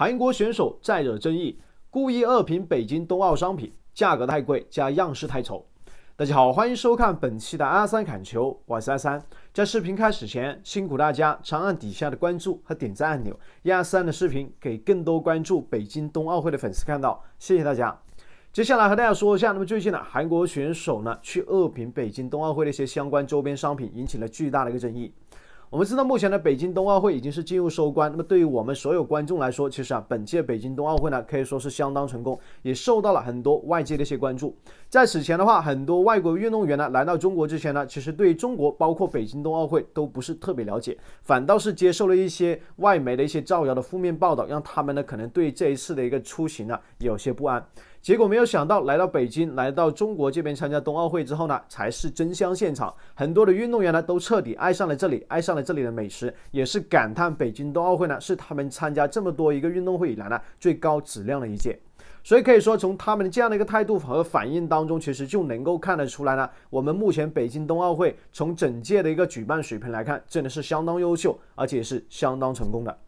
韩国选手再惹争议，故意恶评北京冬奥商品，价格太贵加样式太丑。大家好，欢迎收看本期的阿三砍球，我是阿三。在视频开始前，辛苦大家长按底下的关注和点赞按钮，让阿三的视频给更多关注北京冬奥会的粉丝看到，谢谢大家。接下来和大家说一下，那么最近呢，韩国选手呢去恶评北京冬奥会的一些相关周边商品，引起了巨大的一个争议。我们知道，目前的北京冬奥会已经是进入收官。那么，对于我们所有观众来说，其实啊，本届北京冬奥会呢，可以说是相当成功，也受到了很多外界的一些关注。在此前的话，很多外国运动员呢来到中国之前呢，其实对中国包括北京冬奥会都不是特别了解，反倒是接受了一些外媒的一些造谣的负面报道，让他们呢可能对这一次的一个出行呢有些不安。结果没有想到，来到北京，来到中国这边参加冬奥会之后呢，才是真香现场。很多的运动员呢，都彻底爱上了这里，爱上了这里的美食，也是感叹北京冬奥会呢，是他们参加这么多一个运动会以来呢，最高质量的一届。所以可以说，从他们这样的一个态度和反应当中，其实就能够看得出来呢，我们目前北京冬奥会从整届的一个举办水平来看，真的是相当优秀，而且是相当成功的。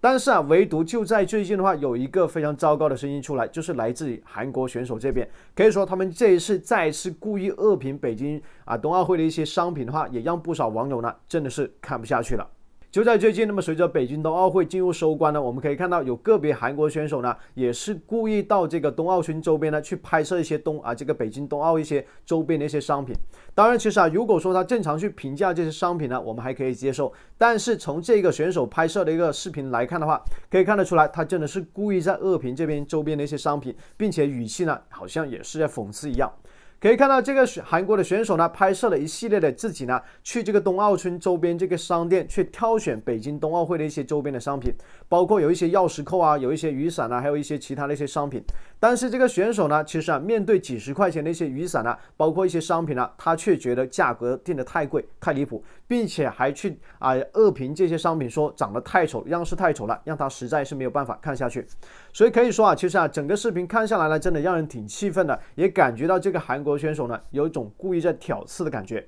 但是啊，唯独就在最近的话，有一个非常糟糕的声音出来，就是来自于韩国选手这边，可以说他们这一次再次故意恶评北京啊冬奥会的一些商品的话，也让不少网友呢真的是看不下去了。就在最近，那么随着北京冬奥会进入收官呢，我们可以看到有个别韩国选手呢，也是故意到这个冬奥村周边呢去拍摄一些冬啊这个北京冬奥一些周边的一些商品。当然，其实啊，如果说他正常去评价这些商品呢，我们还可以接受。但是从这个选手拍摄的一个视频来看的话，可以看得出来，他真的是故意在恶评这边周边的一些商品，并且语气呢，好像也是在讽刺一样。可以看到，这个韩国的选手呢，拍摄了一系列的自己呢，去这个冬奥村周边这个商店去挑选北京冬奥会的一些周边的商品，包括有一些钥匙扣啊，有一些雨伞啊，还有一些其他的一些商品。但是这个选手呢，其实啊，面对几十块钱的一些雨伞啊，包括一些商品呢，他却觉得价格定的太贵、太离谱，并且还去啊恶评这些商品，说长得太丑，样式太丑了，让他实在是没有办法看下去。所以可以说啊，其实啊，整个视频看下来呢，真的让人挺气愤的，也感觉到这个韩。国选手呢，有一种故意在挑刺的感觉。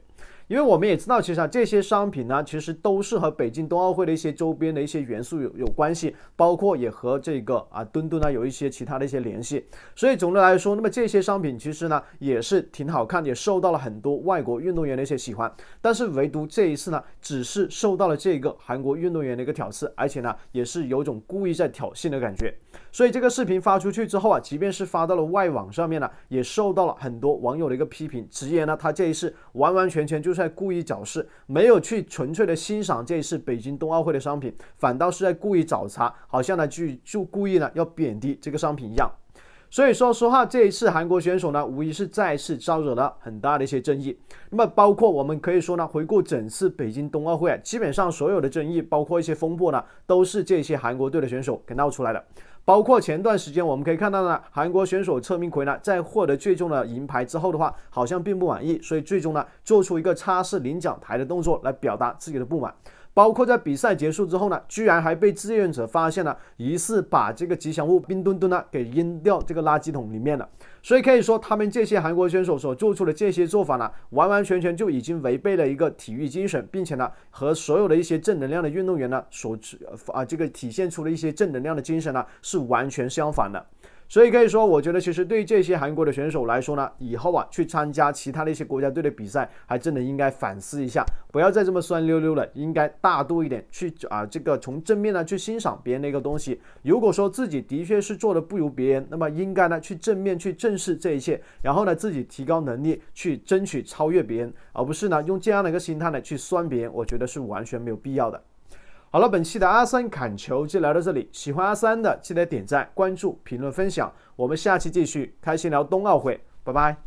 因为我们也知道，其实啊，这些商品呢，其实都是和北京冬奥会的一些周边的一些元素有有关系，包括也和这个啊墩墩呢有一些其他的一些联系。所以总的来说，那么这些商品其实呢也是挺好看，也受到了很多外国运动员的一些喜欢。但是唯独这一次呢，只是受到了这个韩国运动员的一个挑刺，而且呢也是有种故意在挑衅的感觉。所以这个视频发出去之后啊，即便是发到了外网上面呢，也受到了很多网友的一个批评，直言呢他这一次完完全全就是。在故意找事，没有去纯粹的欣赏这一次北京冬奥会的商品，反倒是在故意找茬，好像呢就就故意呢要贬低这个商品一样。所以说实话，这一次韩国选手呢，无疑是再次招惹了很大的一些争议。那么包括我们可以说呢，回顾整次北京冬奥会，基本上所有的争议，包括一些风波呢，都是这些韩国队的选手给闹出来的。包括前段时间我们可以看到呢，韩国选手车明奎呢，在获得最终的银牌之后的话，好像并不满意，所以最终呢，做出一个擦拭领奖台的动作来表达自己的不满。包括在比赛结束之后呢，居然还被志愿者发现了，疑似把这个吉祥物冰墩墩呢给扔掉这个垃圾桶里面了。所以可以说，他们这些韩国选手所做出的这些做法呢，完完全全就已经违背了一个体育精神，并且呢，和所有的一些正能量的运动员呢所啊这个体现出的一些正能量的精神呢，是完全相反的。所以可以说，我觉得其实对于这些韩国的选手来说呢，以后啊去参加其他的一些国家队的比赛，还真的应该反思一下，不要再这么酸溜溜了，应该大度一点，去啊这个从正面呢去欣赏别人的一个东西。如果说自己的确是做的不如别人，那么应该呢去正面去正视这一切，然后呢自己提高能力，去争取超越别人，而不是呢用这样的一个心态呢去酸别人，我觉得是完全没有必要的。好了，本期的阿三砍球就聊到这里。喜欢阿三的，记得点赞、关注、评论、分享。我们下期继续开心聊冬奥会，拜拜。